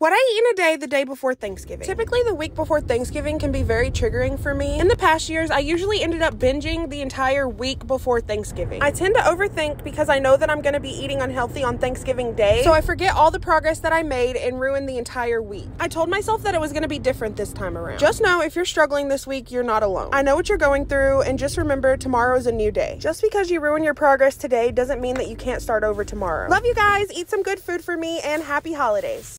What I eat in a day the day before Thanksgiving. Typically, the week before Thanksgiving can be very triggering for me. In the past years, I usually ended up binging the entire week before Thanksgiving. I tend to overthink because I know that I'm going to be eating unhealthy on Thanksgiving Day, so I forget all the progress that I made and ruin the entire week. I told myself that it was going to be different this time around. Just know if you're struggling this week, you're not alone. I know what you're going through, and just remember tomorrow's a new day. Just because you ruin your progress today doesn't mean that you can't start over tomorrow. Love you guys. Eat some good food for me, and happy holidays.